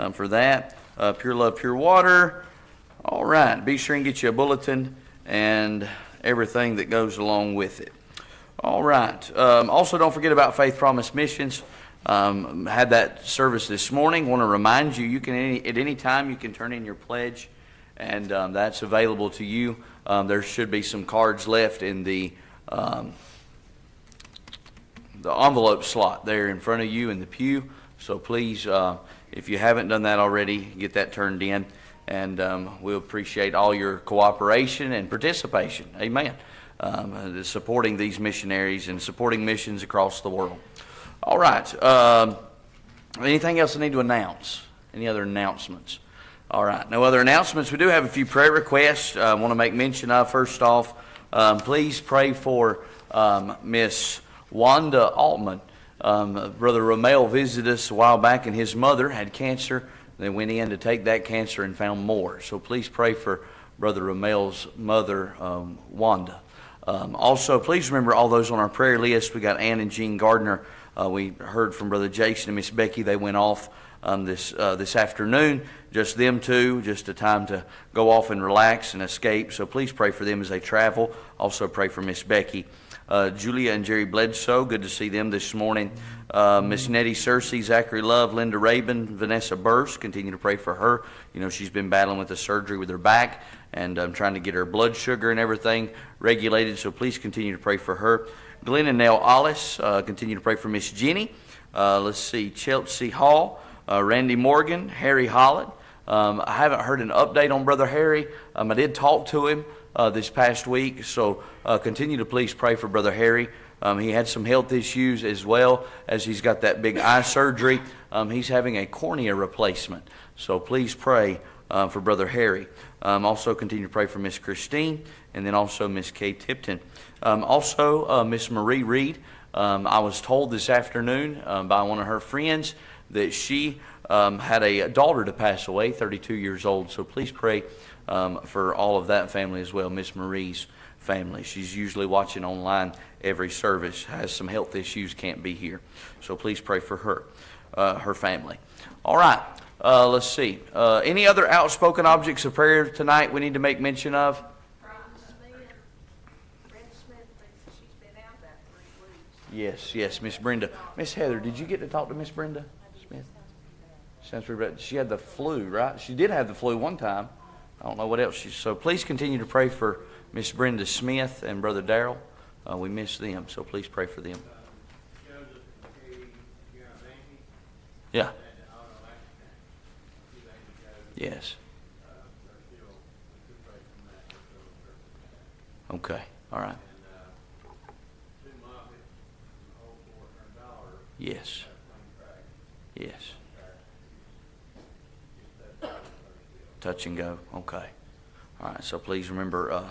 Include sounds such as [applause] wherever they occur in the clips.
um, for that. Uh, Pure Love, Pure Water. All right. Be sure and get you a bulletin and everything that goes along with it. All right. Um, also, don't forget about Faith Promise Missions. Um, had that service this morning. Want to remind you, you can any, at any time you can turn in your pledge, and um, that's available to you. Um, there should be some cards left in the um, the envelope slot there in front of you in the pew. So please, uh, if you haven't done that already, get that turned in, and um, we'll appreciate all your cooperation and participation. Amen. Um, uh, supporting these missionaries and supporting missions across the world. All right. Um, anything else I need to announce? Any other announcements? All right. No other announcements. We do have a few prayer requests I want to make mention of. First off, um, please pray for um, Miss Wanda Altman. Um, Brother Romel visited us a while back, and his mother had cancer. They went in to take that cancer and found more. So please pray for Brother Romel's mother, um, Wanda. Um, also, please remember all those on our prayer list. We got Ann and Jean Gardner. Uh, we heard from Brother Jason and Miss Becky. They went off um, this uh, this afternoon. Just them two, just a time to go off and relax and escape. So please pray for them as they travel. Also pray for Miss Becky. Uh, Julia and Jerry Bledsoe, good to see them this morning. Uh, Miss Nettie Searcy, Zachary Love, Linda Rabin, Vanessa Burst, continue to pray for her. You know, she's been battling with the surgery with her back, and I'm trying to get her blood sugar and everything regulated, so please continue to pray for her. Glenn and Nell Ollis, uh, continue to pray for Miss Jenny. Uh, let's see, Chelsea Hall, uh, Randy Morgan, Harry Holland. Um, I haven't heard an update on Brother Harry. Um, I did talk to him this past week. So uh, continue to please pray for Brother Harry. Um, he had some health issues as well as he's got that big eye surgery. Um, he's having a cornea replacement. So please pray uh, for Brother Harry. Um, also continue to pray for Miss Christine and then also Miss Kay Tipton. Um, also, uh, Miss Marie Reed. Um, I was told this afternoon um, by one of her friends that she had a daughter to pass away, 32 years old. So please pray um, for all of that family as well, Miss Marie's family. She's usually watching online every service, has some health issues, can't be here. So please pray for her, uh, her family. All right, uh, let's see. Uh, any other outspoken objects of prayer tonight we need to make mention of? Yes, yes, Miss Brenda. Miss Heather, did you get to talk to Miss Brenda Smith? Sounds pretty bad. She had the flu, right? She did have the flu one time. I don't know what else. She's, so please continue to pray for Miss Brenda Smith and Brother Darrell. Uh, we miss them, so please pray for them. Yeah. Yes. Okay. All right. Yes. Yes. Touch and go. Okay. All right. So please remember, uh,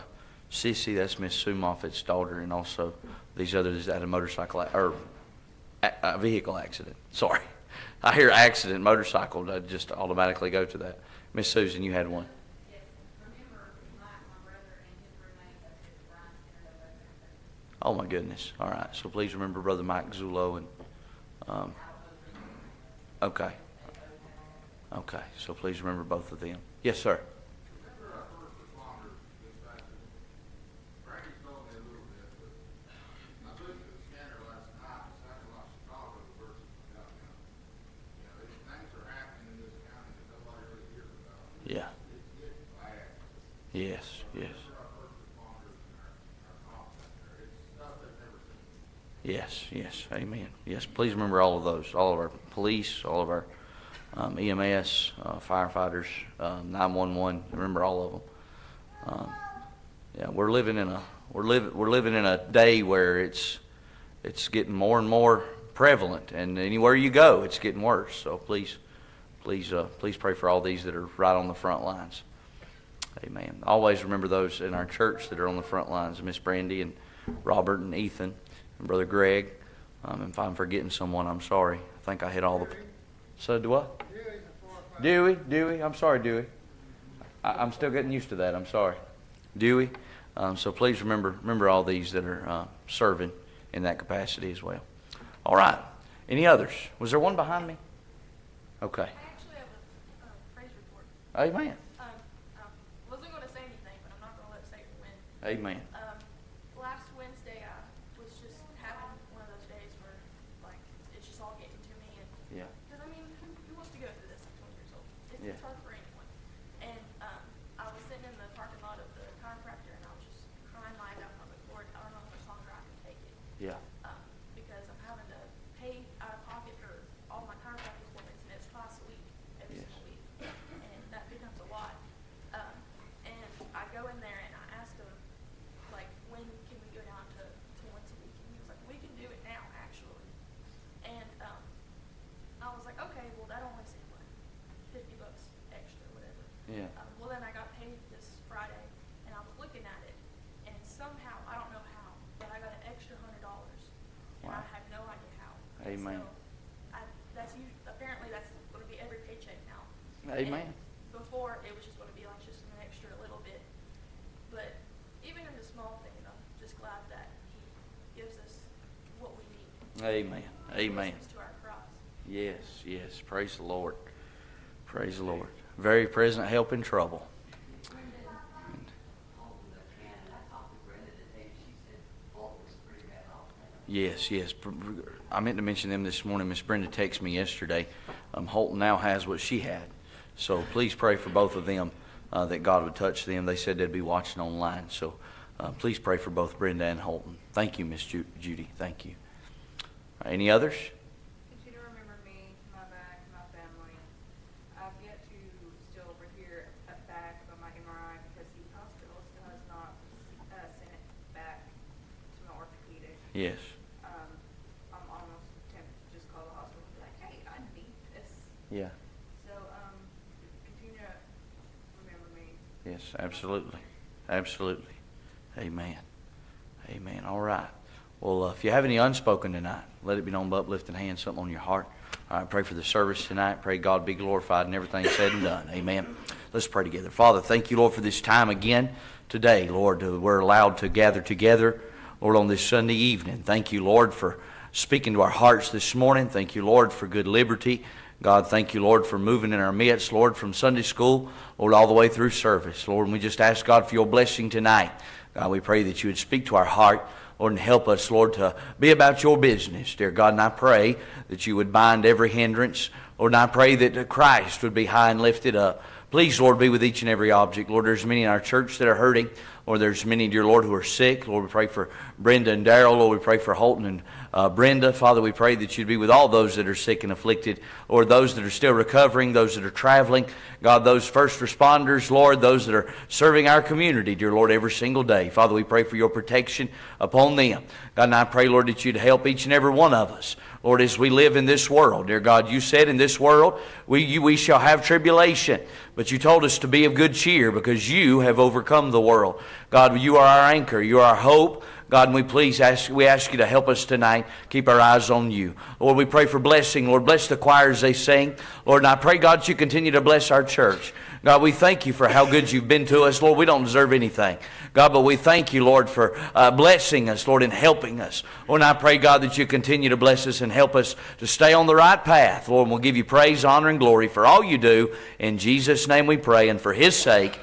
Sissy, that's Miss Sue Moffat's daughter, and also these others had a motorcycle or a, a vehicle accident. Sorry. [laughs] I hear accident, motorcycle, I just automatically go to that. Miss Susan, you had one. Oh my goodness! All right, so please remember Brother Mike Zulo and. Um, okay. Okay, so please remember both of them. Yes, sir. Yeah. Yes, yes. Yes, yes, amen. Yes, please remember all of those, all of our police, all of our um, EMS, uh, firefighters, uh, 911. Remember all of them. Um, yeah, we're living in a we're living we're living in a day where it's it's getting more and more prevalent, and anywhere you go, it's getting worse. So please, please, uh, please pray for all these that are right on the front lines. Amen. Always remember those in our church that are on the front lines: Miss Brandy and Robert and Ethan and Brother Greg. Um, if I'm forgetting someone, I'm sorry. I think I hit all the. So do what? Dewey, Dewey. I'm sorry, Dewey. I, am still getting used to that. I'm sorry, Dewey. Um, so please remember remember all these that are uh, serving in that capacity as well. All right. Any others? Was there one behind me? Okay. Amen. Um, I wasn't going to say anything, but I'm not going to let Satan win. Amen. Um, last Wednesday, I was just having one of those days where, like, it's just all getting to me. And Yeah. because I mean, who, who wants to go through this at 20 years old? It's, Yeah. it's hard for anyone. And um, I was sitting in the parking lot of the chiropractor, and I was just crying my eyes out. And I was like, Lord, I don't know how much longer I can take it. Yeah. Um, because I'm having to pay out of pocket for all my chiropractic appointments, and it's twice a week, every Yes. single week, and that becomes a lot. Um, and I go in there and I asked him, like, when can we go down to, to once a week? And he was like, we can do it now, actually. And um, I was like, okay, well, that only seemed like fifty bucks extra, whatever. Yeah. Um, well, then I got paid this Friday, and I was looking at it, and somehow, I don't know how, but I got an extra hundred dollars. And I Wow. had no idea how. And Amen. So, I, that's you, apparently that's gonna be every paycheck now. Amen. And Before, it was just gonna be like just an extra little bit. But even in the small things, I'm just glad that he gives us what we need. Amen. He Amen. listens to our cries. Yes, yes. Praise the Lord. Praise the Lord. Very present help in trouble. Yes, yes. I meant to mention them this morning. Miss Brenda texted me yesterday. Um, Holton now has what she had. So please pray for both of them uh, that God would touch them. They said they'd be watching online. So uh, please pray for both Brenda and Holton. Thank you, Miss Ju- Judy. Thank you. Any others? Continue to remember me, my back, my family. I've yet to still overhear a back of my MRI because the hospital still has not uh, sent it back to my orthopedic. Yes. Um, I'm almost tempted to just call the hospital and be like, hey, I need this. Yeah. So, um, continue to remember me. Yes, absolutely. Absolutely. Amen. Amen. All right. Well, uh, if you have any unspoken tonight, let it be known by uplifting hands, something on your heart. All right, pray for the service tonight. Pray God be glorified and everything said and done. Amen. Let's pray together. Father, thank you, Lord, for this time again today, Lord. We're allowed to gather together, Lord, on this Sunday evening. Thank you, Lord, for speaking to our hearts this morning. Thank you, Lord, for good liberty. God, thank you, Lord, for moving in our midst, Lord, from Sunday school, Lord, all the way through service. Lord, we just ask God for your blessing tonight. God, we pray that you would speak to our heart, Lord, and help us, Lord, to be about your business, dear God. And I pray that you would bind every hindrance. Lord, and I pray that Christ would be high and lifted up. Please, Lord, be with each and every object. Lord, there's many in our church that are hurting. Lord, there's many, dear Lord, who are sick. Lord, we pray for Brenda and Darrell. Lord, we pray for Holton and uh, Brenda. Father, we pray that you'd be with all those that are sick and afflicted, or those that are still recovering, those that are traveling. God, those first responders, Lord, those that are serving our community, dear Lord, every single day. Father, we pray for your protection upon them. God, and I pray, Lord, that you'd help each and every one of us. Lord, as we live in this world, dear God, you said in this world we, you, we shall have tribulation, but you told us to be of good cheer because you have overcome the world. God, you are our anchor, you are our hope. God, and we please ask, we ask you to help us tonight. Keep our eyes on you. Lord, we pray for blessing. Lord, bless the choirs they sing. Lord, and I pray, God, you continue to bless our church. God, we thank you for how good you've been to us. Lord, we don't deserve anything. God, but we thank you, Lord, for uh, blessing us, Lord, and helping us. Lord, and I pray, God, that you continue to bless us and help us to stay on the right path. Lord, and we'll give you praise, honor, and glory for all you do. In Jesus' name we pray, and for his sake,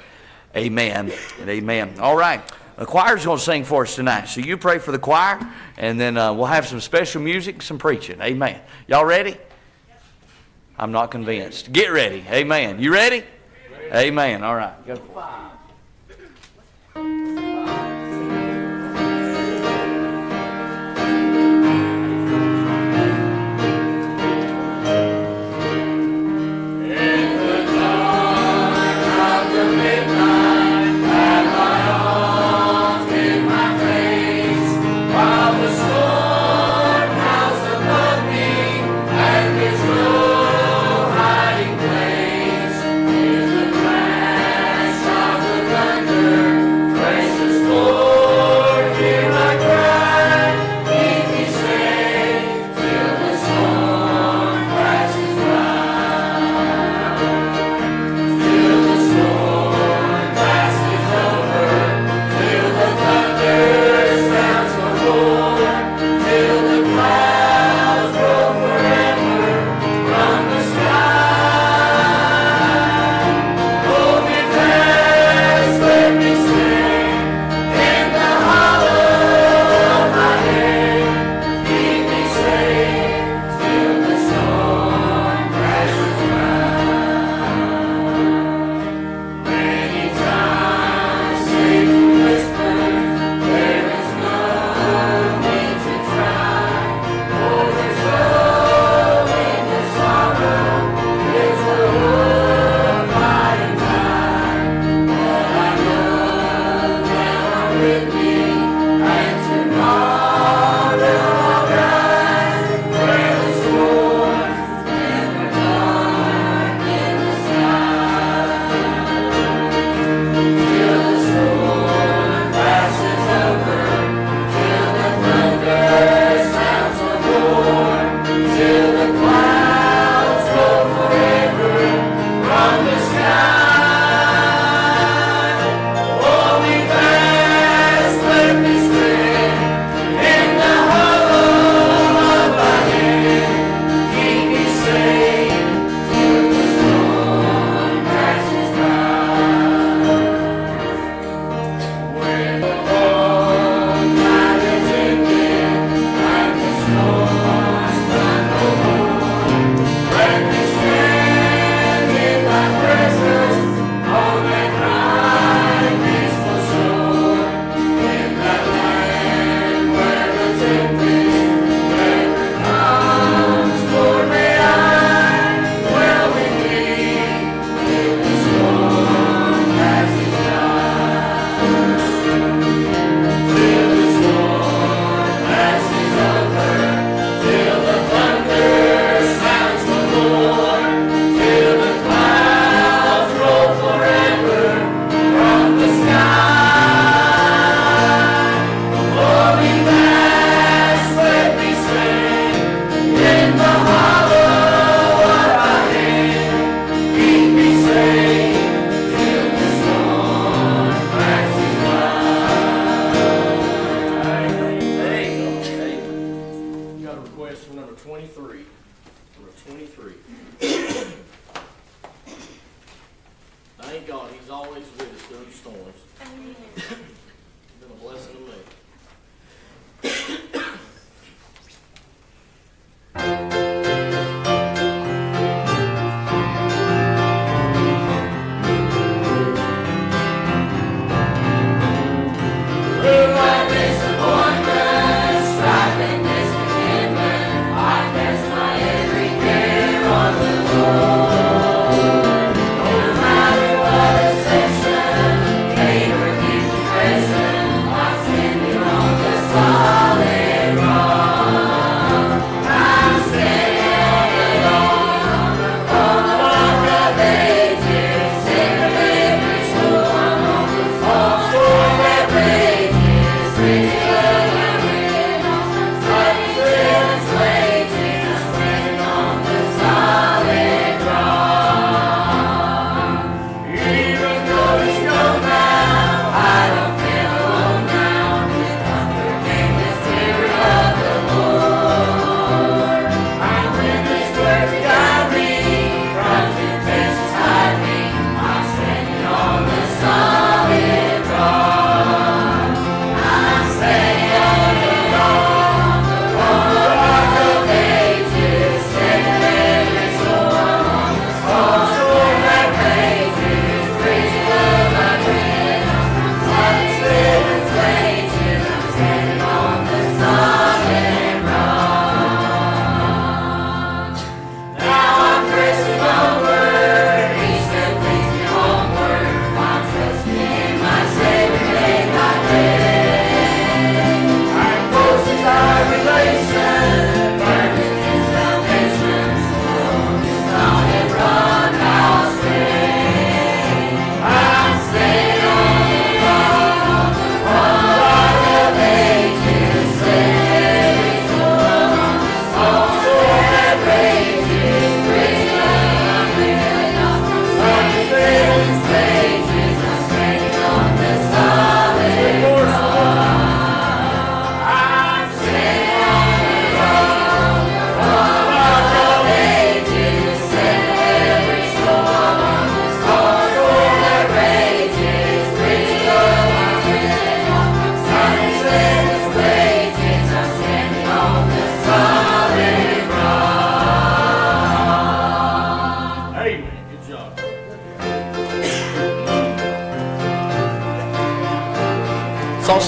amen and amen. All right. The choir's going to sing for us tonight. So you pray for the choir, and then uh, we'll have some special music, some preaching. Amen. Y'all ready? I'm not convinced. Get ready. Amen. You ready? Amen. All right. Go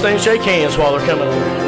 And shake hands while they're coming.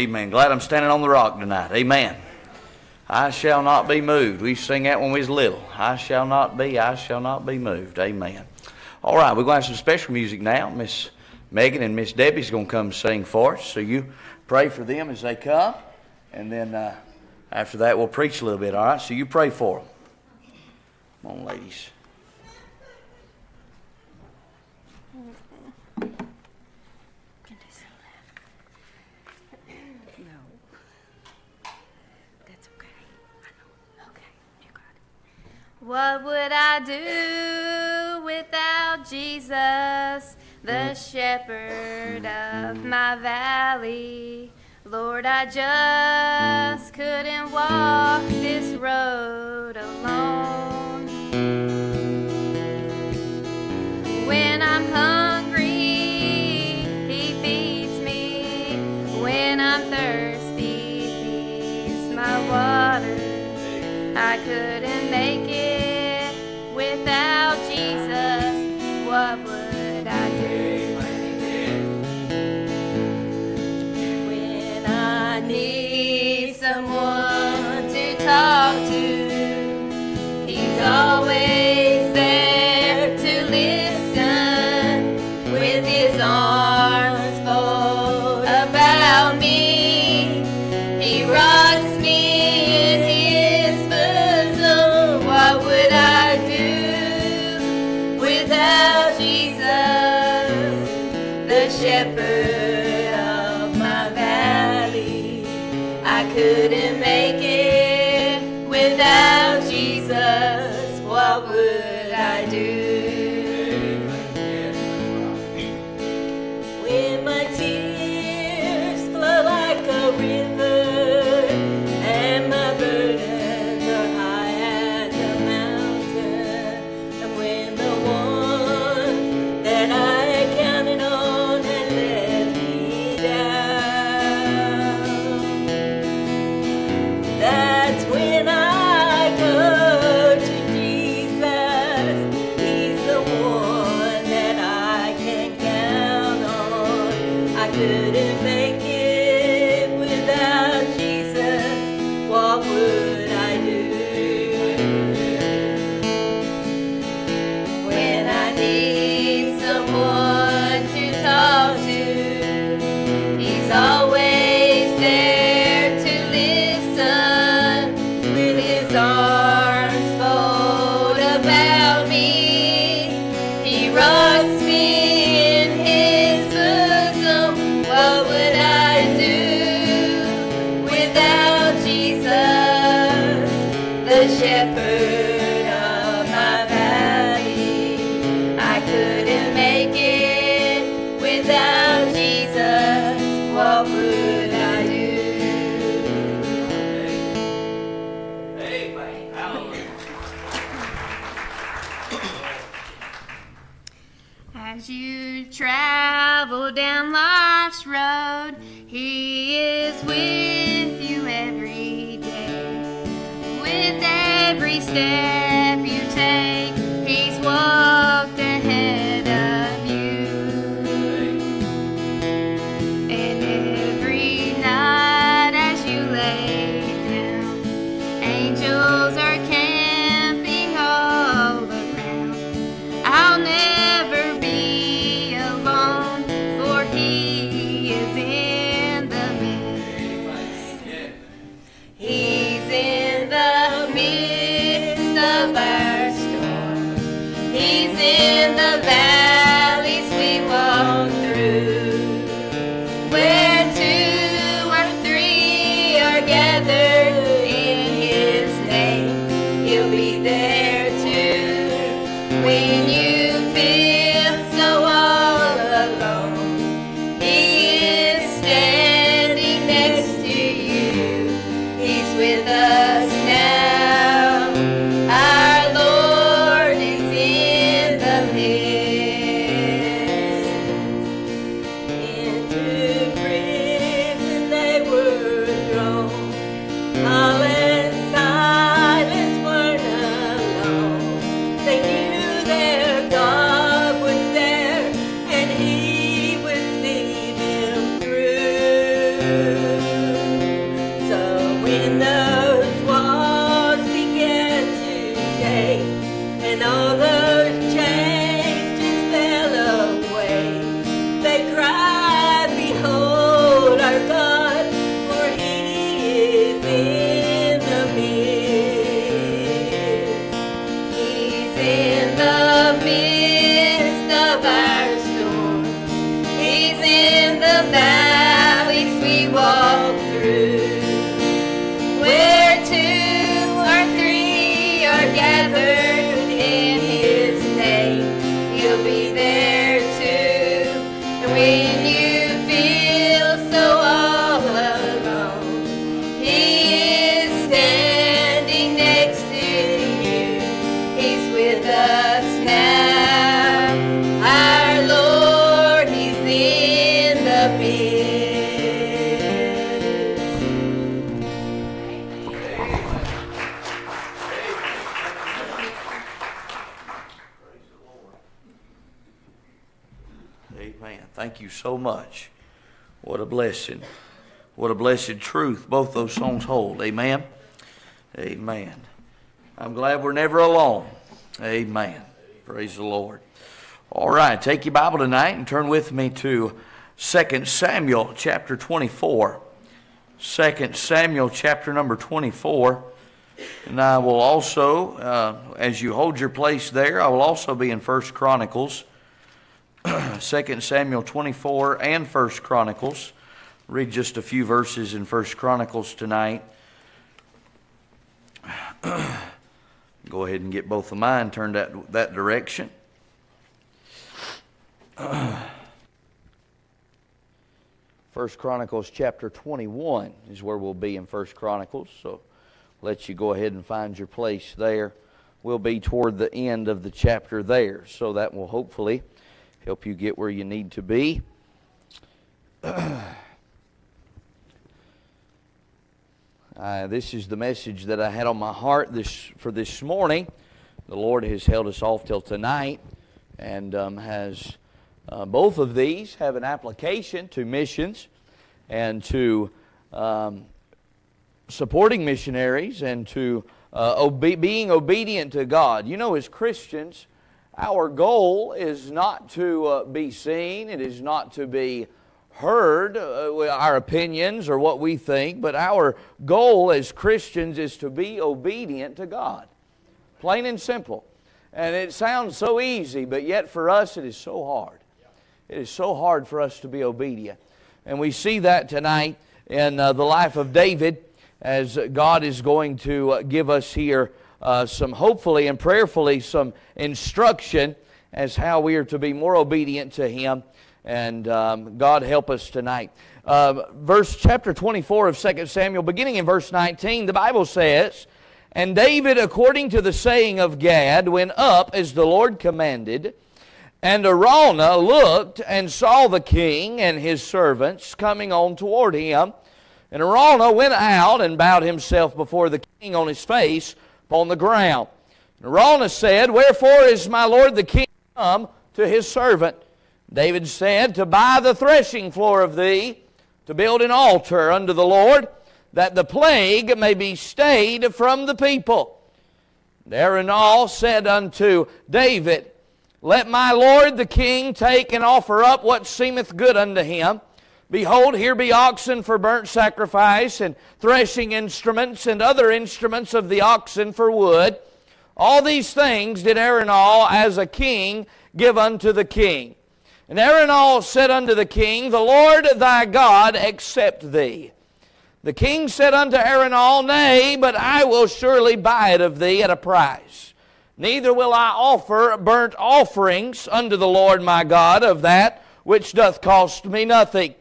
Amen. Glad I'm standing on the rock tonight. Amen. I shall not be moved. We sing that when we was little. I shall not be, I shall not be moved. Amen. All right, we're going to have some special music now. Miss Megan and Miss Debbie's going to come sing for us. So you pray for them as they come. And then uh, after that, we'll preach a little bit, all right? So you pray for them. Come on, ladies. What would I do without Jesus, the mm. shepherd of my valley? Lord, I just couldn't walk this road alone. When I'm hungry, he feeds me. When I'm thirsty, he's my water. I could with us now. Our Lord, He's in the midst. Amen. Thank you so much. What a blessing. What a blessed truth both those songs hold. Amen. Amen. I'm glad we're never alone. Amen. Praise the Lord. All right, take your Bible tonight and turn with me to 2 Samuel chapter 24. 2 Samuel chapter number 24. And I will also, uh, as you hold your place there, I will also be in First Chronicles, [clears throat] 2 Samuel 24 and First Chronicles. Read just a few verses in First Chronicles tonight. [clears throat] Go ahead and get both of mine turned that, that direction. [clears throat] First Chronicles chapter 21 is where we'll be in First Chronicles, so let you go ahead and find your place there. We'll be toward the end of the chapter there, so that will hopefully help you get where you need to be. [clears throat] Uh, this is the message that I had on my heart this for this morning. The Lord has held us off till tonight, and um, has uh, both of these have an application to missions and to um, supporting missionaries and to uh, obe- being obedient to God. You know, as Christians, our goal is not to uh, be seen, it is not to be heard, uh, our opinions or what we think, but our goal as Christians is to be obedient to God. Plain and simple. And it sounds so easy, but yet for us it is so hard. It is so hard for us to be obedient. And we see that tonight in uh, the life of David as God is going to uh, give us here uh, some, hopefully and prayerfully, some instruction as how we are to be more obedient to Him. And um, God help us tonight. Uh, verse chapter 24 of 2 Samuel, beginning in verse 19, the Bible says, And David, according to the saying of Gad, went up as the Lord commanded. And Araunah looked and saw the king and his servants coming on toward him. And Araunah went out and bowed himself before the king on his face upon the ground. And Araunah said, Wherefore is my lord the king come to his servant? David said, To buy the threshing floor of thee, to build an altar unto the Lord, that the plague may be stayed from the people. Araunah said unto David, Let my lord the king take and offer up what seemeth good unto him. Behold, here be oxen for burnt sacrifice, and threshing instruments, and other instruments of the oxen for wood. All these things did Araunah as a king give unto the king. And Araunah said unto the king, The Lord thy God accept thee. The king said unto Araunah, Nay, but I will surely buy it of thee at a price. Neither will I offer burnt offerings unto the Lord my God of that which doth cost me nothing.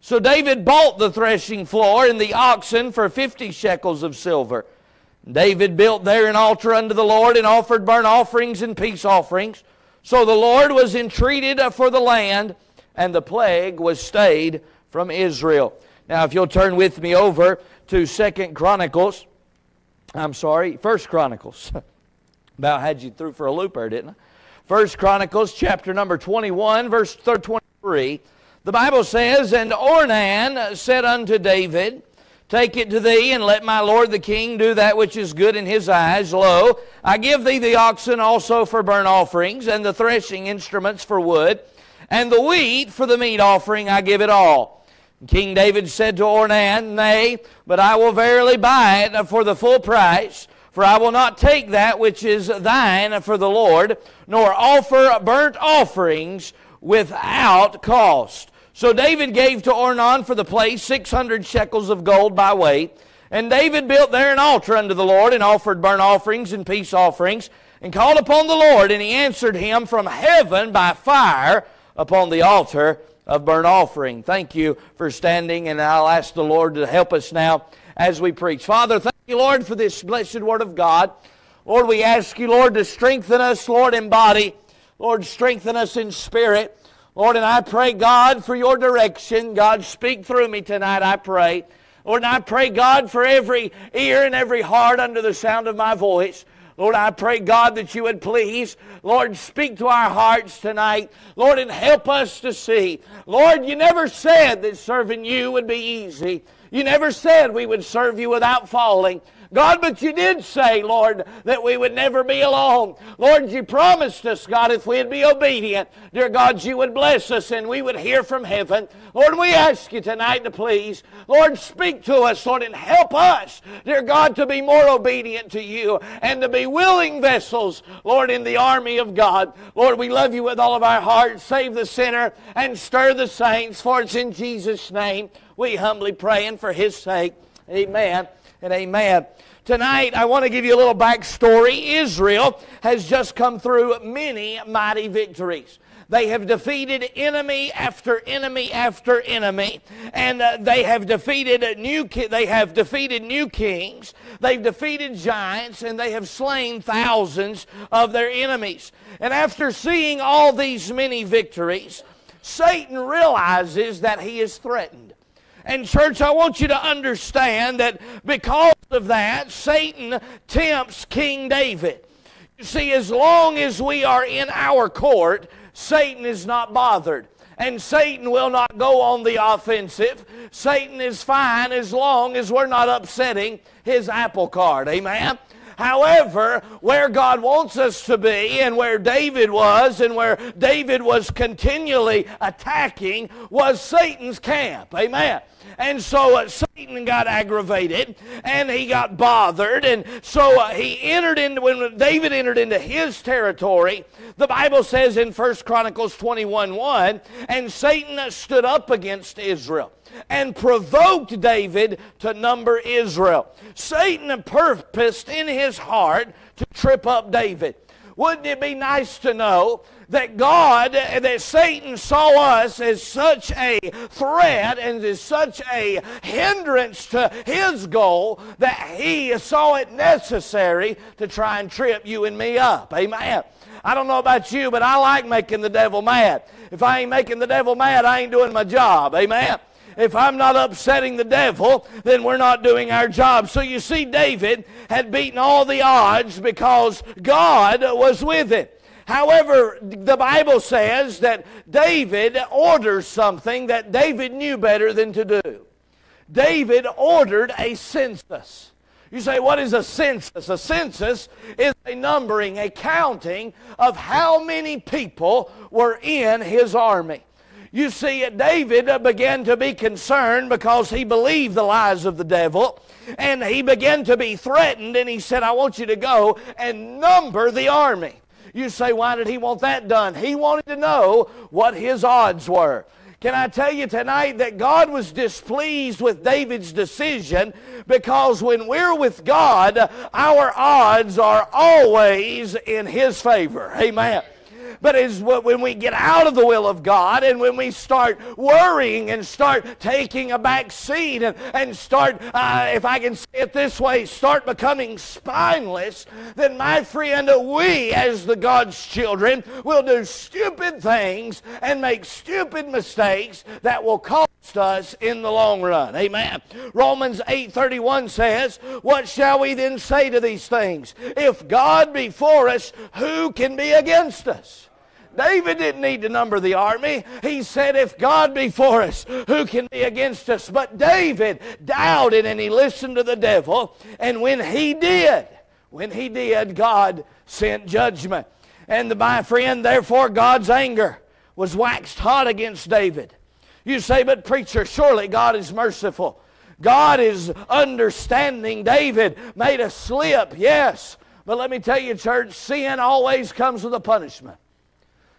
So David bought the threshing floor and the oxen for fifty shekels of silver. David built there an altar unto the Lord and offered burnt offerings and peace offerings. So the Lord was entreated for the land, and the plague was stayed from Israel. Now, if you'll turn with me over to Second Chronicles, I'm sorry, First Chronicles. [laughs] About had you through for a loop there, didn't I? First Chronicles, chapter number 21, verse 23. The Bible says, And Ornan said unto David, Take it to thee, and let my lord the king do that which is good in his eyes. Lo, I give thee the oxen also for burnt offerings, and the threshing instruments for wood, and the wheat for the meat offering, I give it all. King David said to Ornan, Nay, but I will verily buy it for the full price, for I will not take that which is thine for the Lord, nor offer burnt offerings without cost. So David gave to Ornan for the place 600 shekels of gold by weight. And David built there an altar unto the Lord and offered burnt offerings and peace offerings and called upon the Lord. And he answered him from heaven by fire upon the altar of burnt offering. Thank you for standing, and I'll ask the Lord to help us now as we preach. Father, thank you, Lord, for this blessed word of God. Lord, we ask you, Lord, to strengthen us, Lord, in body. Lord, strengthen us in spirit. Lord, and I pray, God, for your direction. God, speak through me tonight, I pray. Lord, and I pray, God, for every ear and every heart under the sound of my voice. Lord, I pray, God, that you would please, Lord, speak to our hearts tonight. Lord, and help us to see. Lord, you never said that serving you would be easy. You never said we would serve you without falling. God, but you did say, Lord, that we would never be alone. Lord, you promised us, God, if we'd be obedient, dear God, you would bless us and we would hear from heaven. Lord, we ask you tonight to please, Lord, speak to us, Lord, and help us, dear God, to be more obedient to you and to be willing vessels, Lord, in the army of God. Lord, we love you with all of our heart. Save the sinner and stir the saints, for it's in Jesus' name we humbly pray and for his sake. Amen and amen. Tonight, I want to give you a little backstory. Israel has just come through many mighty victories. They have defeated enemy after enemy after enemy, and uh, they have defeated new. Ki- they have defeated new kings. They've defeated giants, and they have slain thousands of their enemies. And after seeing all these many victories, Satan realizes that he is threatened. And, church, I want you to understand that because of that, Satan tempts King David. You see, as long as we are in our court, Satan is not bothered. And Satan will not go on the offensive. Satan is fine as long as we're not upsetting his apple cart. Amen? However, where God wants us to be and where David was and where David was continually attacking was Satan's camp. Amen. And so uh, Satan got aggravated and he got bothered. And so uh, he entered into, when David entered into his territory, the Bible says in 1 Chronicles 21 1, and Satan stood up against Israel and provoked David to number Israel. Satan purposed in his heart to trip up David. Wouldn't it be nice to know that God, that Satan saw us as such a threat and as such a hindrance to his goal that he saw it necessary to try and trip you and me up? Amen. I don't know about you, but I like making the devil mad. If I ain't making the devil mad, I ain't doing my job. Amen. If I'm not upsetting the devil, then we're not doing our job. So you see, David had beaten all the odds because God was with him. However, the Bible says that David orders something that David knew better than to do. David ordered a census. You say, what is a census? A census is a numbering, a counting of how many people were in his army. You see, David began to be concerned because he believed the lies of the devil and he began to be threatened and he said, I want you to go and number the army. You say, why did he want that done? He wanted to know what his odds were. Can I tell you tonight that God was displeased with David's decision because when we're with God, our odds are always in His favor. Amen. But as when we get out of the will of God and when we start worrying and start taking a back seat and, and start, uh, if I can say it this way, start becoming spineless, then my friend, we as the God's children will do stupid things and make stupid mistakes that will cost us in the long run. Amen. Romans 8:31 says, "What shall we then say to these things? If God be for us, who can be against us?" David didn't need to number the army. He said, If God be for us, who can be against us? But David doubted and he listened to the devil. And when he did, when he did, God sent judgment. And my friend, therefore, God's anger was waxed hot against David. You say, but preacher, surely God is merciful. God is understanding. David made a slip, yes. But let me tell you, church, sin always comes with a punishment.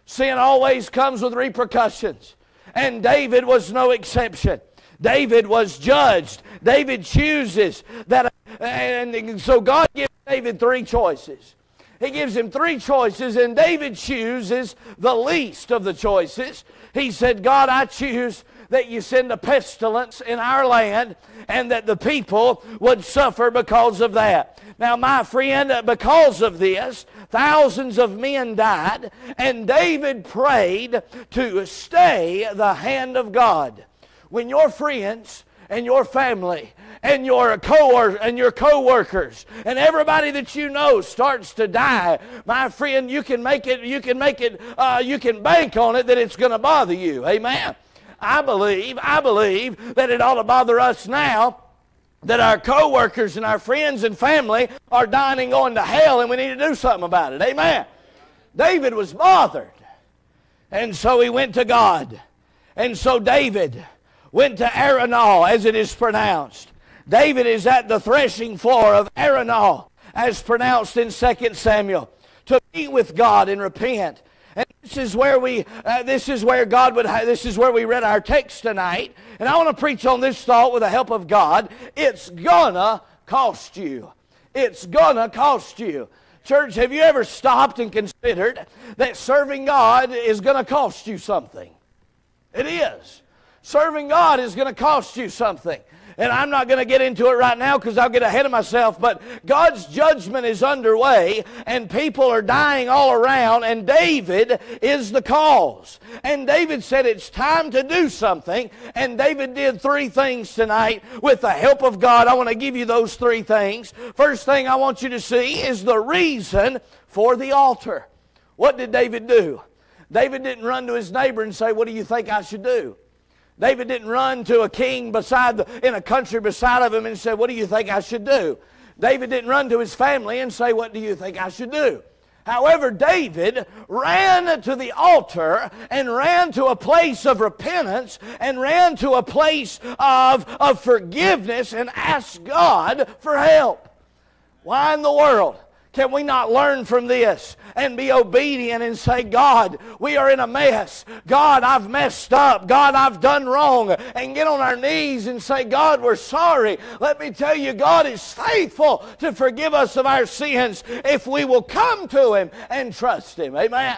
Sin always comes with repercussions. And David was no exception. David was judged. David chooses that. And so God gives David three choices. He gives him three choices, and David chooses the least of the choices. He said, God, I choose that you send a pestilence in our land and that the people would suffer because of that. Now, my friend, because of this, thousands of men died, and David prayed to stay the hand of God. When your friends and your family and your co and your co-workers and everybody that you know starts to die, my friend, you can make it. You can make it. Uh, you can bank on it that it's going to bother you. Amen. I believe, I believe that it ought to bother us now that our co-workers and our friends and family are dying and going to hell and we need to do something about it. Amen. David was bothered. And so he went to God. And so David went to Araunah, as it is pronounced. David is at the threshing floor of Araunah, as pronounced in 2 Samuel, to meet with God and repent. And this is where we, uh, this is where God would, ha- this is where we read our text tonight. And I want to preach on this thought with the help of God. It's gonna cost you. It's gonna cost you. Church, have you ever stopped and considered that serving God is gonna cost you something? It is. Serving God is going to cost you something. And I'm not going to get into it right now because I'll get ahead of myself, but God's judgment is underway and people are dying all around, and David is the cause. And David said it's time to do something, and David did three things tonight with the help of God. I want to give you those three things. First thing I want you to see is the reason for the altar. What did David do? David didn't run to his neighbor and say, What do you think I should do? David didn't run to a king beside the, in a country beside of him and say, What do you think I should do? David didn't run to his family and say, What do you think I should do? However, David ran to the altar and ran to a place of repentance and ran to a place of, of forgiveness and asked God for help. Why in the world? Can we not learn from this and be obedient and say, God, we are in a mess. God, I've messed up. God, I've done wrong. And get on our knees and say, God, we're sorry. Let me tell you, God is faithful to forgive us of our sins if we will come to Him and trust Him. Amen.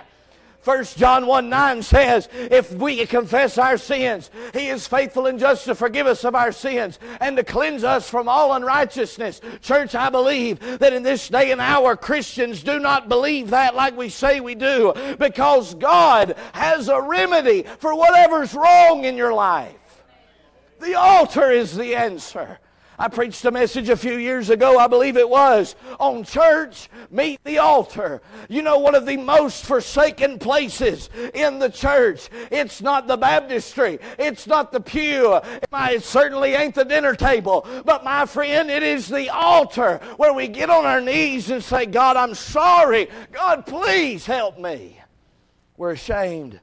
1 John 1 9 says, If we confess our sins, He is faithful and just to forgive us of our sins and to cleanse us from all unrighteousness. Church, I believe that in this day and hour, Christians do not believe that like we say we do because God has a remedy for whatever's wrong in your life. The altar is the answer. I preached a message a few years ago, I believe it was, on church, meet the altar. You know, one of the most forsaken places in the church. It's not the baptistry, it's not the pew, it certainly ain't the dinner table. But my friend, it is the altar where we get on our knees and say, God, I'm sorry. God, please help me. We're ashamed.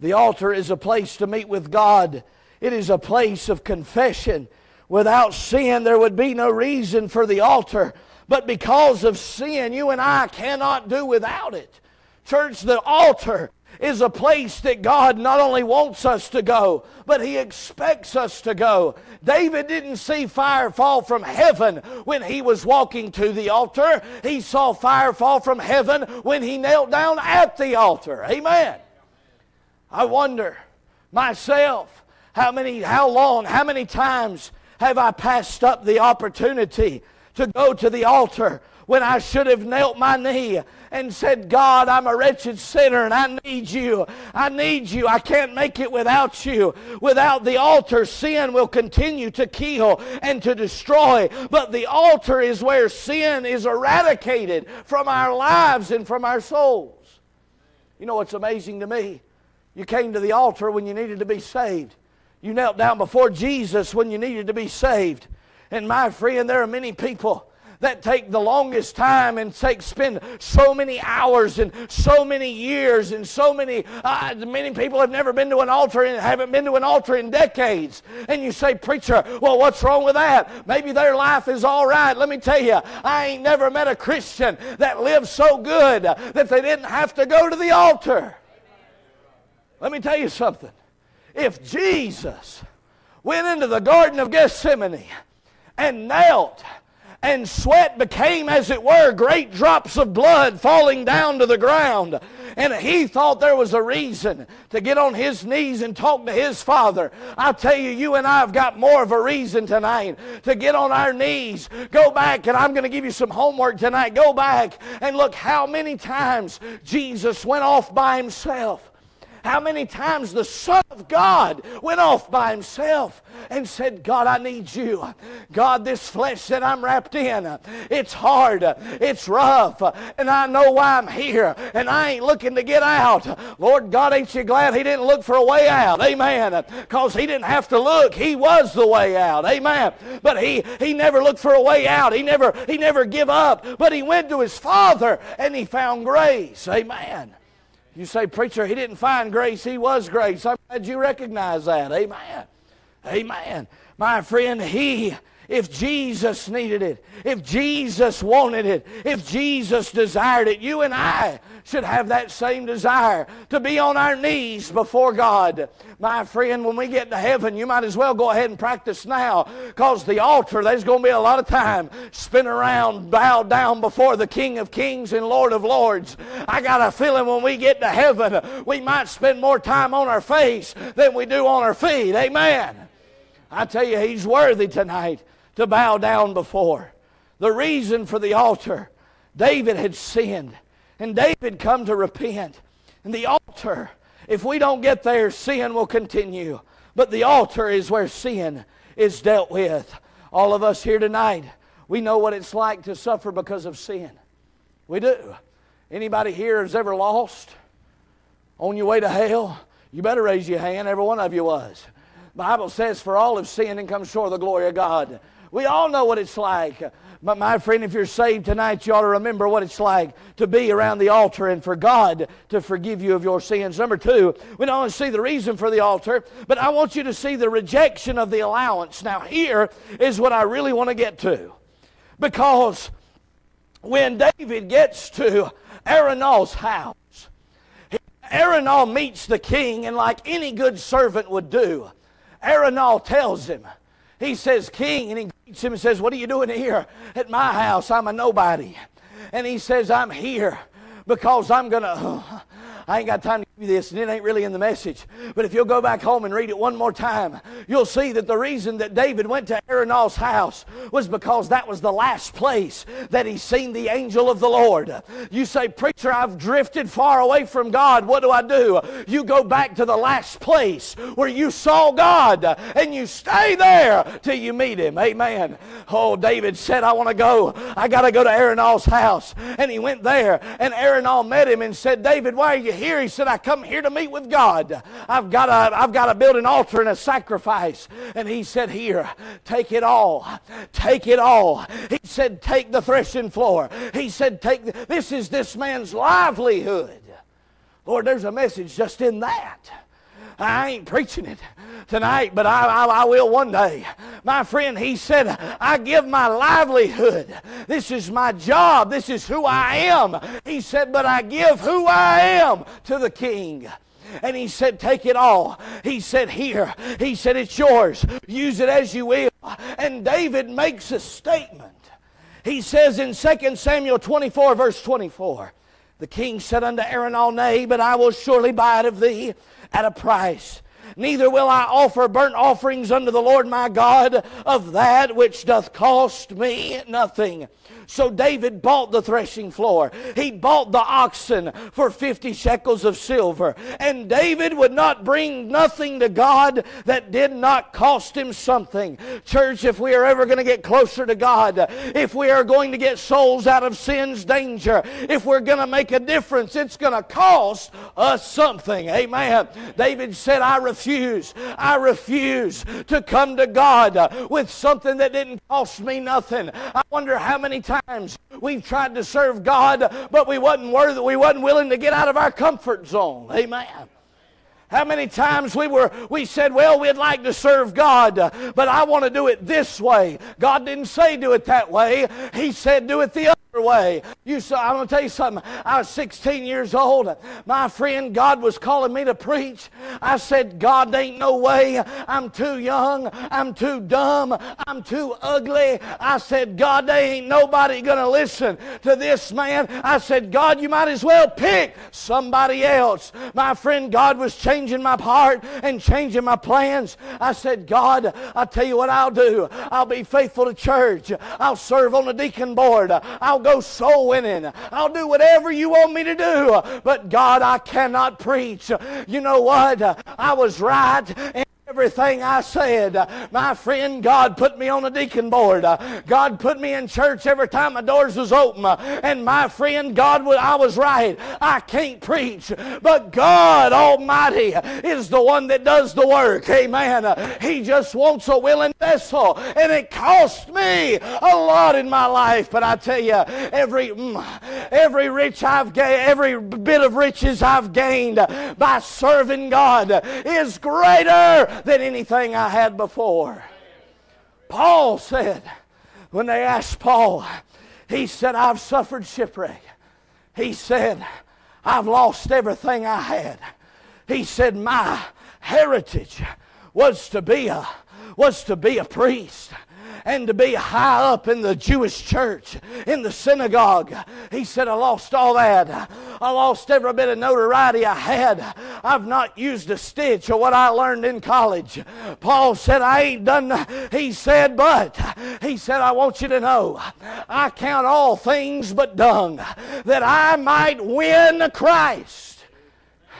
The altar is a place to meet with God. It is a place of confession. Without sin, there would be no reason for the altar. But because of sin, you and I cannot do without it. Church, the altar is a place that God not only wants us to go, but He expects us to go. David didn't see fire fall from heaven when he was walking to the altar. He saw fire fall from heaven when he knelt down at the altar. Amen. I wonder myself how many, how long, how many times have I passed up the opportunity to go to the altar when I should have knelt my knee and said, God, I'm a wretched sinner and I need you. I need you. I can't make it without you. Without the altar, sin will continue to kill and to destroy. But the altar is where sin is eradicated from our lives and from our souls. You know what's amazing to me? You came to the altar when you needed to be saved. You knelt down before Jesus when you needed to be saved. And my friend, there are many people that take the longest time and take spend so many hours and so many years and so many uh, many people have never been to an altar and haven't been to an altar in decades. And you say preacher well what's wrong with that? Maybe their life is all right. Let me tell you i ain't never met a christian that lived so good that they didn't have to go to the altar. Let me tell you something if Jesus went into the Garden of Gethsemane and knelt, and sweat became, as it were, great drops of blood falling down to the ground. And he thought there was a reason to get on his knees and talk to his father. I tell you, you and I have got more of a reason tonight to get on our knees. Go back, and I'm going to give you some homework tonight. Go back and look how many times Jesus went off by himself How many times the Son of God went off by himself and said, God, I need you. God, this flesh that I'm wrapped in, it's hard, it's rough, and I know why I'm here, and I ain't looking to get out. Lord God, ain't you glad he didn't look for a way out? Amen. Because he didn't have to look. He was the way out. Amen. But he, he never looked for a way out. He never, he never give up. But he went to his Father and he found grace. Amen. You say, preacher, he didn't find grace, he was grace. I'm glad you recognize that. Amen. Amen. My friend, he if Jesus needed it, if Jesus wanted it, if Jesus desired it, you and I should have that same desire to be on our knees before God. My friend, when we get to heaven, you might as well go ahead and practice now because the altar, there's going to be a lot of time spin around, bowed down before the King of Kings and Lord of Lords. I got a feeling when we get to heaven, we might spend more time on our face than we do on our feet. Amen. I tell you, He's worthy tonight to bow down before. The reason for the altar, David had sinned, and David come to repent. And the altar, if we don't get there, sin will continue. But the altar is where sin is dealt with. All of us here tonight, we know what it's like to suffer because of sin. We do. Anybody here has ever lost? On your way to hell? You better raise your hand. Every one of you was. The Bible says, For all have sinned and come short of the glory of God. We all know what it's like. But my friend, if you're saved tonight, you ought to remember what it's like to be around the altar and for God to forgive you of your sins. Number two, we don't only see the reason for the altar, but I want you to see the rejection of the allowance. Now, here is what I really want to get to. Because when David gets to Araunah's house, Araunah meets the king, and like any good servant would do, Araunah tells him, he says, King, and he and says, What are you doing here at my house? I'm a nobody. And he says, I'm here because I'm going [sighs] to. I ain't got time to you this, and it ain't really in the message. But if you'll go back home and read it one more time, you'll see that the reason that David went to Araunah's house was because that was the last place that he seen the angel of the Lord. You say, Preacher, I've drifted far away from God. What do I do? You go back to the last place where you saw God, and you stay there till you meet him. Amen. Oh, David said, I want to go. I got to go to Araunah's house. And he went there, and Araunah met him and said, David, why are you here? He said, I come here to meet with God. I've got to, I've got to build an altar and a sacrifice. And he said, Here, take it all. Take it all. He said, Take the threshing floor. He said, Take the, this is this man's livelihood. Lord, there's a message just in that. I ain't preaching it tonight, but I, I, I, will one day. My friend, he said, I give my livelihood. This is my job. This is who I am. He said, but I give who I am to the king. And he said, Take it all. He said, Here. He said, It's yours. Use it as you will. And David makes a statement. He says in 2 Samuel 24, verse 24, The king said unto Araunah, Nay, but I will surely buy it of thee at a price. Neither will I offer burnt offerings unto the Lord my God of that which doth cost me nothing. So David bought the threshing floor. He bought the oxen for 50 shekels of silver. And David would not bring nothing to God that did not cost him something. Church, if we are ever going to get closer to God, if we are going to get souls out of sin's danger, if we're going to make a difference, it's going to cost us something. Amen. David said, I refuse. I refuse to come to God with something that didn't cost me nothing. I wonder how many times times we've tried to serve God, but we wasn't worthy, we wasn't willing to get out of our comfort zone. Amen. How many times we were we said, "Well, we'd like to serve God, but I want to do it this way." God didn't say do it that way. He said do it the other way. You saw, I'm going to tell you something. I was 16 years old. My friend, God was calling me to preach. I said, God, there ain't no way. I'm too young. I'm too dumb. I'm too ugly. I said, God, they ain't nobody going to listen to this man. I said, God, you might as well pick somebody else. My friend, God was changing my heart and changing my plans. I said, God, I'll tell you what I'll do. I'll be faithful to church. I'll serve on the deacon board. I'll go soul winning. I'll do whatever you want me to do. But God, I cannot preach. You know what? I was right. Everything I said, uh, my friend, God put me on a deacon board. Uh, God put me in church every time my doors was open. Uh, and my friend, God, I was right. I can't preach, but God Almighty is the one that does the work. Amen. He just wants a willing vessel, and it cost me a lot in my life. But I tell you, every mm, every rich I've gained, every bit of riches I've gained by serving God is greater than anything I had before. Paul said, when they asked Paul, he said, I've suffered shipwreck. He said, I've lost everything I had. He said, My heritage was to be a was to be a priest and to be high up in the Jewish church, in the synagogue. He said, I lost all that. I lost every bit of notoriety I had. I've not used a stitch of what I learned in college. Paul said, I ain't done, he said, but he said, I want you to know, I count all things but dung, that I might win Christ.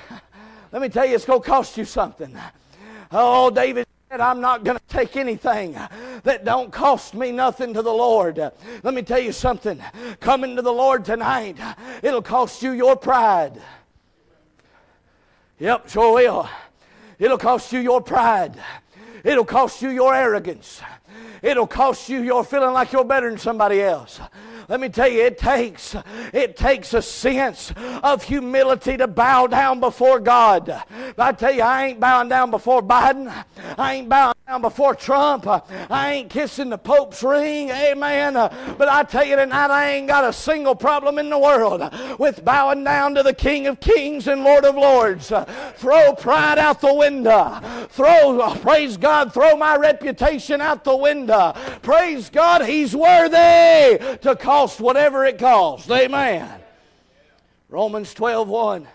[laughs] Let me tell you, it's going to cost you something. Oh, David I'm not going to take anything that don't cost me nothing to the Lord. Let me tell you something. Coming to the Lord tonight, it'll cost you your pride. Yep, sure will. It'll cost you your pride. It'll cost you your arrogance. It'll cost you your feeling like you're better than somebody else. Let me tell you, it takes it takes a sense of humility to bow down before God. I tell you, I ain't bowing down before Biden. I ain't bowing down before Trump. I ain't kissing the Pope's ring. Amen. But I tell you tonight, I ain't got a single problem in the world with bowing down to the King of Kings and Lord of Lords. Throw pride out the window. Throw, praise God, throw my reputation out the window. Praise God, He's worthy to call cost whatever it costs. Amen. Romans 12 1.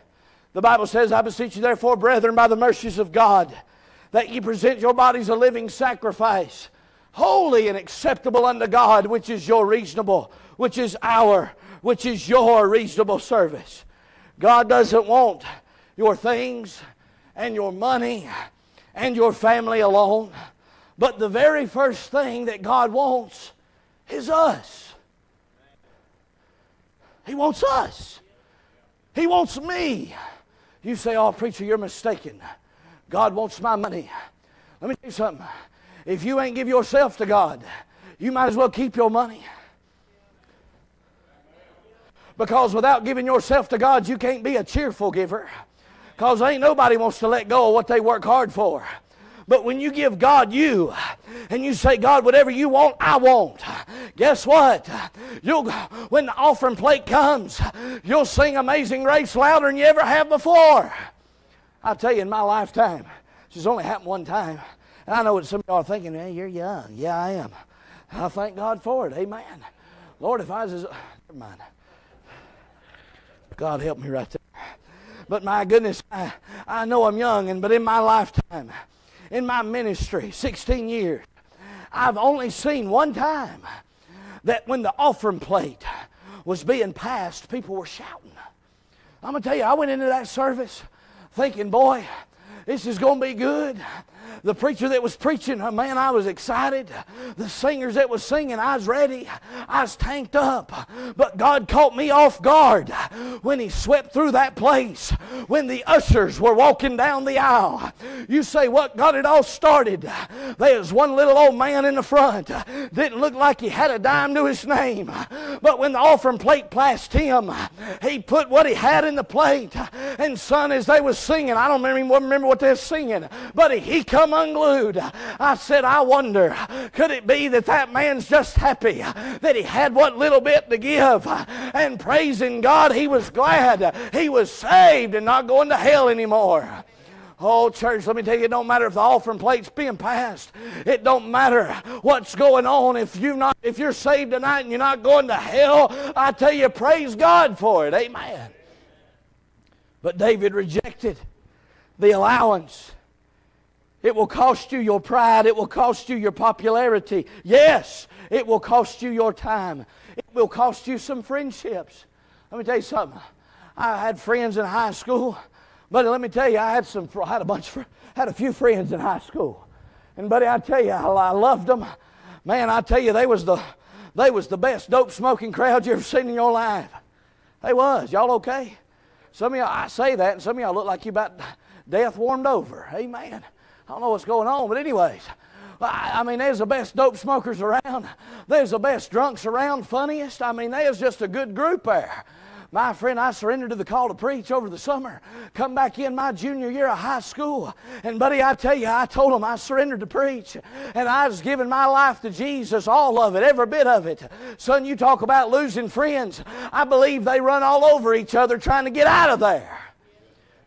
The Bible says, I beseech you, therefore, brethren, by the mercies of God, that ye present your bodies a living sacrifice, holy and acceptable unto God, which is your reasonable, which is our, which is your reasonable service. God doesn't want your things and your money and your family alone. But the very first thing that God wants is us. He wants us. He wants me. You say, Oh, preacher, you're mistaken. God wants my money. Let me tell you something. If you ain't give yourself to God, you might as well keep your money. Because without giving yourself to God, you can't be a cheerful giver. Because ain't nobody wants to let go of what they work hard for. But when you give God you and you say, God, whatever you want, I want, guess what? You'll, when the offering plate comes, you'll sing Amazing Grace louder than you ever have before. I tell you, in my lifetime, this has only happened one time. And I know what some of y'all are thinking, hey, you're young. Yeah, I am. I thank God for it. Amen. Lord, if I was as. Never mind. God help me right there. But my goodness, I, I know I'm young, and but in my lifetime, in my ministry, 16 years, I've only seen one time that when the offering plate was being passed, people were shouting. I'm going to tell you, I went into that service thinking, boy, this is going to be good. The preacher that was preaching, uh, man, I was excited. The singers that was singing, I was ready. I was tanked up. But God caught me off guard when He swept through that place, when the ushers were walking down the aisle. You say, what got it all started? There was one little old man in the front. Didn't look like he had a dime to his name. But when the offering plate passed him, he put what he had in the plate. And son, as they was singing, I don't remember, what they were singing, but he come unglued. I said, I wonder, could it be that that man's just happy that he had what little bit to give and praising God, he was glad he was saved and not going to hell anymore. Oh, church, let me tell you, it don't matter if the offering plate's being passed. It don't matter what's going on. If you're not, if you're saved tonight and you're not going to hell, I tell you, praise God for it. Amen. But David rejected the allowance It will cost you your pride. It will cost you your popularity. Yes, it will cost you your time. It will cost you some friendships. Let me tell you something. I had friends in high school, but let me tell you, I had some. I had a bunch. Of, had a few friends in high school, and buddy, I tell you, I, I loved them. Man, I tell you, they was the they was the best dope smoking crowd you ever seen in your life. They was. Y'all okay? Some of y'all, I say that, and some of y'all look like you about death warmed over. Amen. I don't know what's going on, but anyways, I, mean, there's the best dope smokers around. There's the best drunks around, funniest. I mean, there's just a good group there. My friend, I surrendered to the call to preach over the summer. Come back in my junior year of high school. And, buddy, I tell you, I told them I surrendered to preach. And I was giving my life to Jesus, all of it, every bit of it. Son, you talk about losing friends. I believe they run all over each other trying to get out of there.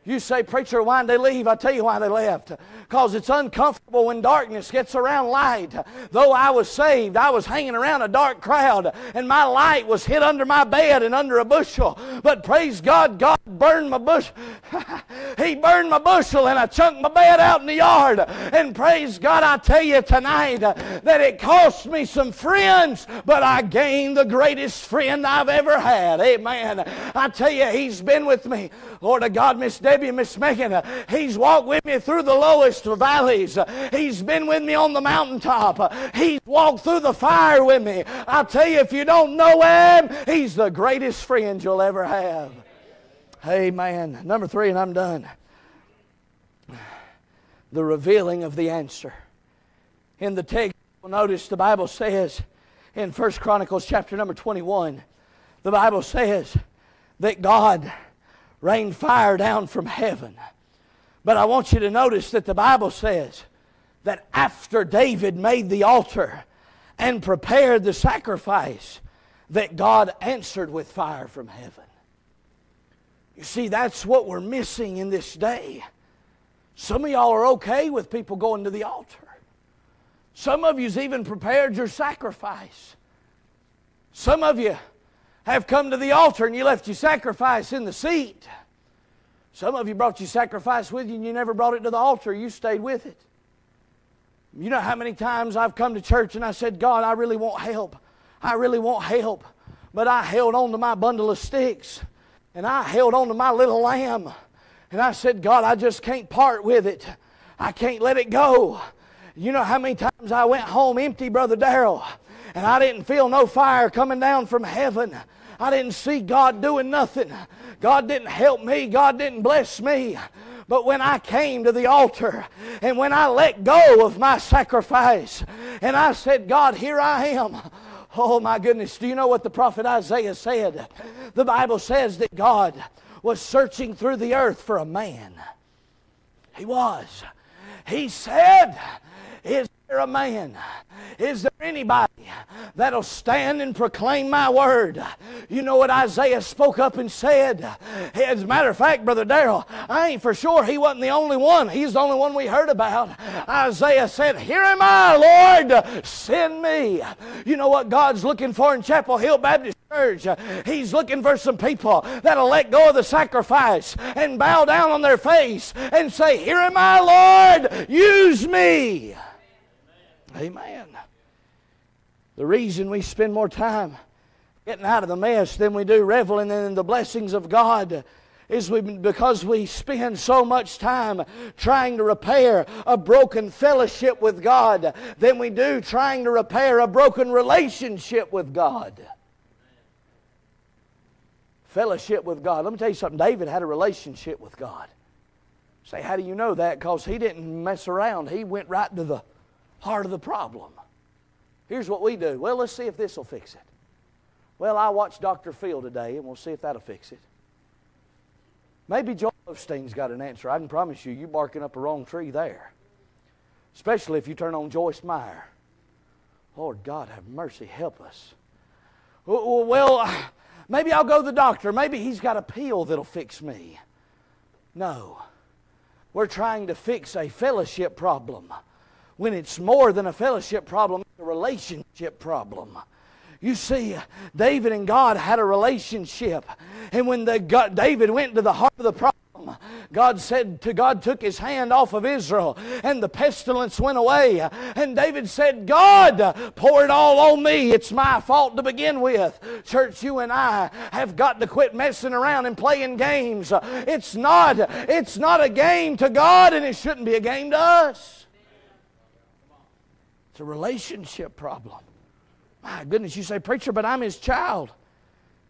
You say, Preacher, why did they leave? I tell you why they left. Because it's uncomfortable when darkness gets around light. Though I was saved, I was hanging around a dark crowd, and my light was hid under my bed and under a bushel. But praise God, God burned my bush. [laughs] he burned my bushel, and I chunked my bed out in the yard. And praise God, I tell you tonight that it cost me some friends, but I gained the greatest friend I've ever had. Amen. I tell you, He's been with me. Lord of God, Miss and Miss Megan, uh, He's walked with me through the lowest valleys. He's been with me on the mountaintop. He's walked through the fire with me. I'll tell you, if you don't know Him, He's the greatest friend you'll ever have. Amen. Number three, and I'm done. The revealing of the answer. In the text, notice the Bible says in First Chronicles chapter number 21, the Bible says that God rained fire down from heaven. But I want you to notice that the Bible says that after David made the altar and prepared the sacrifice, that God answered with fire from heaven. You see, that's what we're missing in this day. Some of y'all are okay with people going to the altar. Some of you's even prepared your sacrifice. Some of you have come to the altar and you left your sacrifice in the seat. Some of you brought your sacrifice with you and you never brought it to the altar. You stayed with it. You know how many times I've come to church and I said, God, I really want help. I really want help. But I held on to my bundle of sticks and I held on to my little lamb. And I said, God, I just can't part with it. I can't let it go. You know how many times I went home empty, Brother Darrell, and I didn't feel no fire coming down from heaven. I didn't see God doing nothing. God didn't help me. God didn't bless me. But when I came to the altar and when I let go of my sacrifice and I said, God, here I am. Oh my goodness, do you know what the prophet Isaiah said? The Bible says that God was searching through the earth for a man. He was. He said, Is there a man? Is there anybody that'll stand and proclaim my word? You know what Isaiah spoke up and said? As a matter of fact, Brother Darrell, I ain't for sure he wasn't the only one. He's the only one we heard about. Isaiah said, Here am I, Lord, send me. You know what God's looking for in Chapel Hill Baptist Church? He's looking for some people that'll let go of the sacrifice and bow down on their face and say, Here am I, Lord, use me. Amen. The reason we spend more time getting out of the mess than we do reveling in the blessings of God is we, because we spend so much time trying to repair a broken fellowship with God than we do trying to repair a broken relationship with God. Fellowship with God. Let me tell you something. David had a relationship with God. Say, how do you know that? Because he didn't mess around. He went right to the heart of the problem. Here's what we do. Well, let's see if this will fix it. Well, I watched Dr. Phil today, and we'll see if that'll fix it. Maybe Joel Osteen's got an answer. I can promise you, you're barking up a wrong tree there. Especially if you turn on Joyce Meyer. Lord God, have mercy, help us. Well, [sighs] maybe I'll go to the doctor. Maybe he's got a pill that'll fix me. No. We're trying to fix a fellowship problem when it's more than a fellowship problem, it's a relationship problem. You see, David and God had a relationship. And when the, God, David went to the heart of the problem. God said to God took his hand off of Israel and the pestilence went away. And David said, God, pour it all on me. It's my fault to begin with. Church, you and I have got to quit messing around and playing games. It's not, it's not a game to God and it shouldn't be a game to us. It's a relationship problem. My goodness, you say, Preacher, but I'm his child.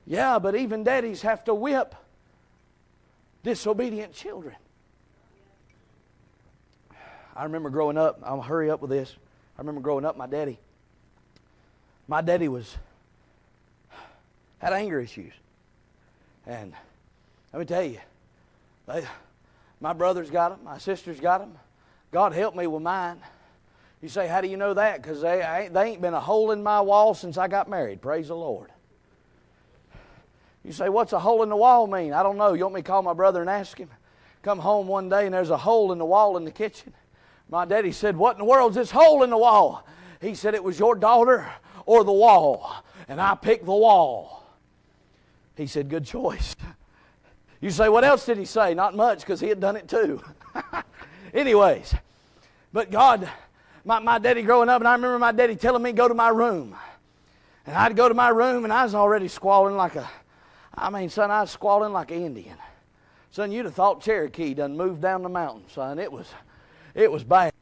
Yeah, but even daddies have to whip disobedient children. I remember growing up, I'll hurry up with this. I remember growing up, my daddy. My daddy was had anger issues. And let me tell you, they, my brothers got them, my sisters got them. God helped me with mine. You say, how do you know that? Because they, they ain't been a hole in my wall since I got married. Praise the Lord. You say, what's a hole in the wall mean? I don't know. You want me to call my brother and ask him? Come home one day and there's a hole in the wall in the kitchen. My daddy said, What in the world's this hole in the wall? He said, It was your daughter or the wall. And I picked the wall. He said, Good choice. You say, What else did he say? Not much because he had done it too. [laughs] Anyways, but God, my, my daddy growing up, and I remember my daddy telling me, Go to my room. And I'd go to my room, and I was already squalling like a, I mean, son, I was squalling like an Indian. Son, you'd have thought Cherokee done moved down the mountain, son. It was, it was bad.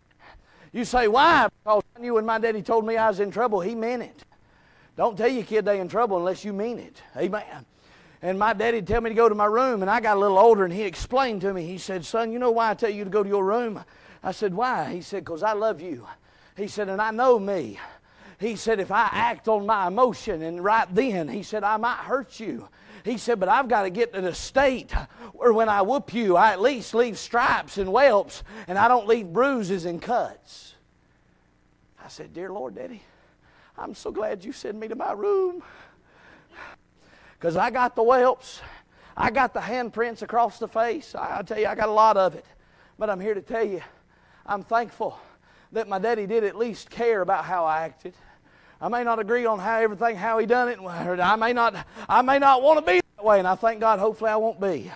You say, why? Because I knew when my daddy told me I was in trouble, he meant it. Don't tell your kid they in trouble unless you mean it. Amen. And my daddy would tell me to go to my room, and I got a little older, and he explained to me, he said, Son, you know why I tell you to go to your room? I said, Why? He said, Because I love you. He said, And I know me. He said, If I act on my emotion, and right then, he said, I might hurt you. He said, But I've got to get to the state where when I whoop you, I at least leave stripes and whelps, and I don't leave bruises and cuts. I said, Dear Lord, Daddy, I'm so glad you sent me to my room. Because I got the whelps, I got the handprints across the face. I, I tell you, I got a lot of it. But I'm here to tell you, I'm thankful that my daddy did at least care about how I acted. I may not agree on how everything, how he done it. I may not, I may not want to be that way, and I thank God. Hopefully, I won't be.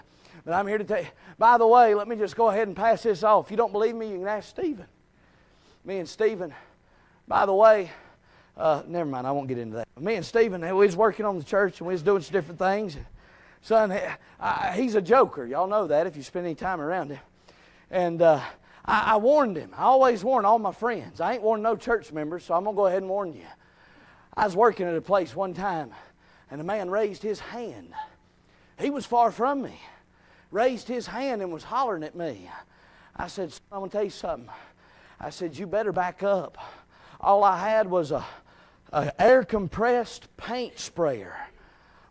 But I'm here to tell you. By the way, let me just go ahead and pass this off. If you don't believe me, you can ask Stephen. Me and Stephen. By the way, uh, never mind. I won't get into that. Me and Stephen, we was working on the church, and we was doing some different things. Son, he's a joker. Y'all know that if you spend any time around him. And uh, I, I warned him. I always warn all my friends. I ain't warned no church members, so I'm gonna go ahead and warn you. I was working at a place one time, and a man raised his hand. He was far from me. Raised his hand and was hollering at me. I said, I'm going to tell you something. I said, You better back up. All I had was a, a air compressed paint sprayer.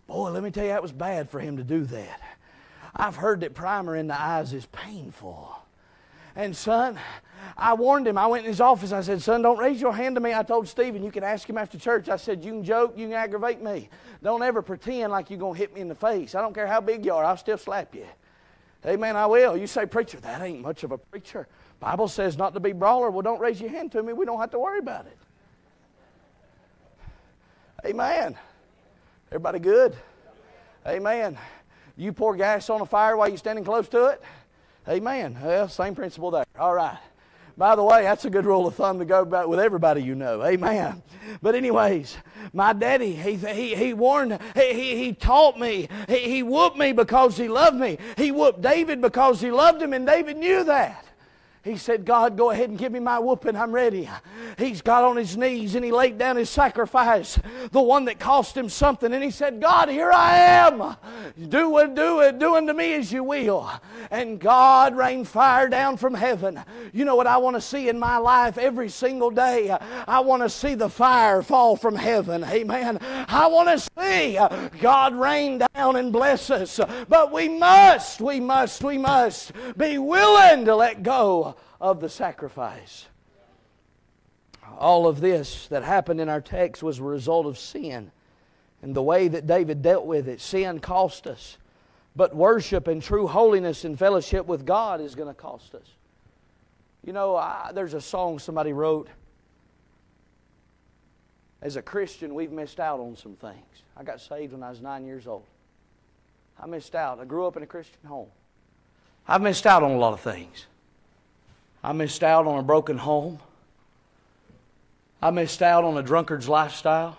Boy, let me tell you, that was bad for him to do that. I've heard that primer in the eyes is painful. And son, I warned him. I went in his office. I said, Son, don't raise your hand to me. I told Stephen, you can ask him after church. I said, You can joke, you can aggravate me. Don't ever pretend like you're going to hit me in the face. I don't care how big you are, I'll still slap you. Amen, I will. You say, Preacher, that ain't much of a preacher. Bible says not to be brawler. Well, don't raise your hand to me. We don't have to worry about it. Amen. Everybody good? Amen. You pour gas on a fire while you're standing close to it? Amen. Well, same principle there. All right. By the way, that's a good rule of thumb to go about with everybody you know. Amen. But anyways, my daddy, he, he, he warned, he, he, he taught me, he, he whooped me because he loved me. He whooped David because he loved him, and David knew that. He said, God, go ahead and give me my whooping. I'm ready. He's got on his knees and he laid down his sacrifice, the one that cost him something. And he said, God, here I am. Do it, do it, do unto me as you will. And God rained fire down from heaven. You know what I want to see in my life every single day? I want to see the fire fall from heaven. Amen. I want to see God rain down and bless us. But we must, we must, we must be willing to let go of the sacrifice. All of this that happened in our text was a result of sin and the way that David dealt with it. Sin cost us. But worship and true holiness and fellowship with God is going to cost us. You know, I, there's a song somebody wrote. As a Christian, we've missed out on some things. I got saved when I was nine years old. I missed out. I grew up in a Christian home. I've missed out on a lot of things. I missed out on a broken home. I missed out on a drunkard's lifestyle.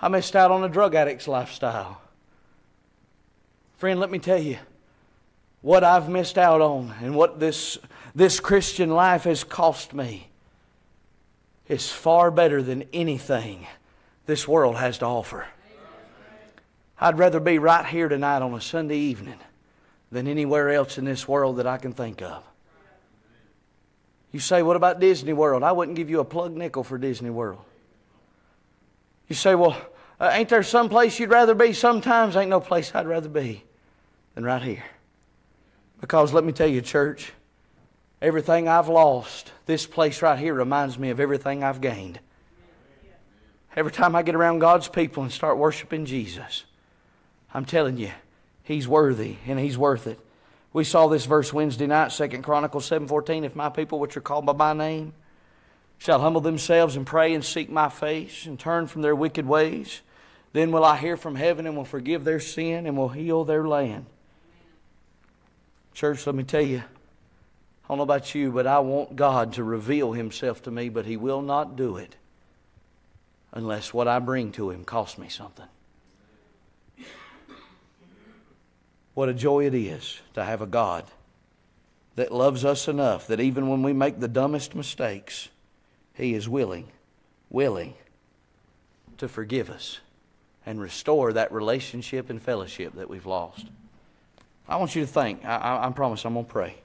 I missed out on a drug addict's lifestyle. Friend, let me tell you what I've missed out on and what this, this Christian life has cost me is far better than anything this world has to offer. I'd rather be right here tonight on a Sunday evening than anywhere else in this world that I can think of. You say, what about Disney World? I wouldn't give you a plug nickel for Disney World. You say, well, uh, ain't there some place you'd rather be? Sometimes ain't no place I'd rather be than right here. Because let me tell you, church, everything I've lost, this place right here reminds me of everything I've gained. Every time I get around God's people and start worshiping Jesus, I'm telling you, He's worthy and He's worth it. We saw this verse Wednesday night, 2 Chronicles 7.14. If my people which are called by my name shall humble themselves and pray and seek my face and turn from their wicked ways, then will I hear from heaven and will forgive their sin and will heal their land. Church, let me tell you, I don't know about you, but I want God to reveal Himself to me, but He will not do it unless what I bring to Him costs me something. What a joy it is to have a God that loves us enough that even when we make the dumbest mistakes, He is willing, willing to forgive us and restore that relationship and fellowship that we've lost. I want you to think, I, I, I promise I'm going to pray.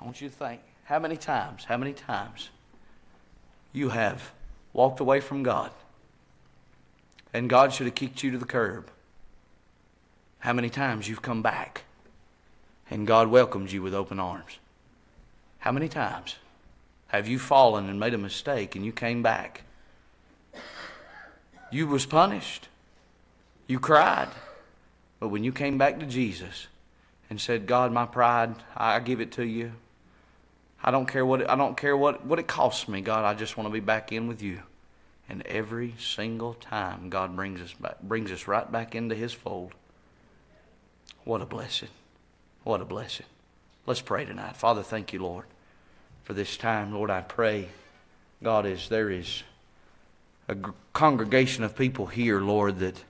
I want you to think how many times, how many times you have walked away from God and God should have kicked you to the curb how many times you've come back and God welcomes you with open arms. How many times have you fallen and made a mistake and you came back? You was punished. You cried. But when you came back to Jesus and said, God, my pride, I give it to you. I don't care what it, I don't care what, what it costs me, God. I just want to be back in with you. And every single time God brings us back, brings us right back into his fold. What a blessing. What a blessing. Let's pray tonight. Father, thank you, Lord, for this time. Lord, I pray, God, as there is a congregation of people here, Lord, that